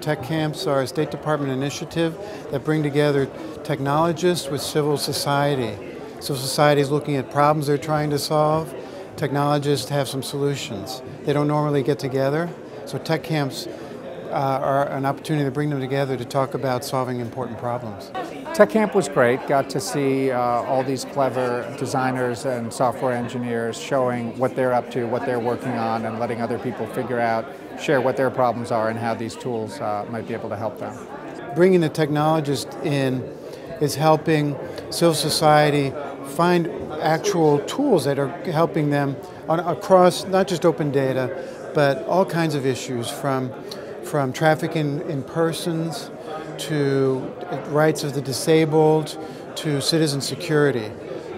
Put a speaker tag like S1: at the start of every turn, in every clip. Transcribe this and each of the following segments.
S1: Tech camps are a State Department initiative that bring together technologists with civil society. Civil society is looking at problems they're trying to solve. Technologists have some solutions. They don't normally get together, so tech camps uh, are an opportunity to bring them together to talk about solving important problems.
S2: Tech Camp was great. Got to see uh, all these clever designers and software engineers showing what they're up to, what they're working on, and letting other people figure out, share what their problems are and how these tools uh, might be able to help them.
S1: Bringing the technologist in is helping civil society find actual tools that are helping them on, across not just open data, but all kinds of issues from from trafficking in persons to rights of the disabled to citizen security.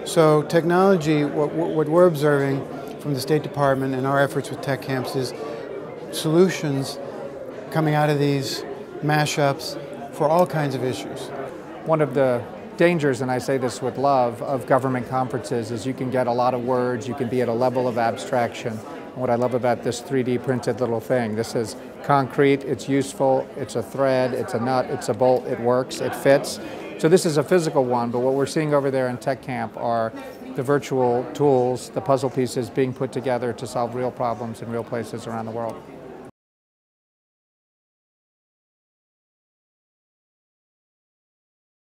S1: So technology, what, what we're observing from the State Department and our efforts with tech camps is solutions coming out of these mashups for all kinds of issues.
S2: One of the dangers, and I say this with love, of government conferences is you can get a lot of words, you can be at a level of abstraction, what I love about this 3D printed little thing, this is concrete, it's useful, it's a thread, it's a nut, it's a bolt, it works, it fits. So this is a physical one, but what we're seeing over there in Tech Camp are the virtual tools, the puzzle pieces being put together to solve real problems in real places around the world.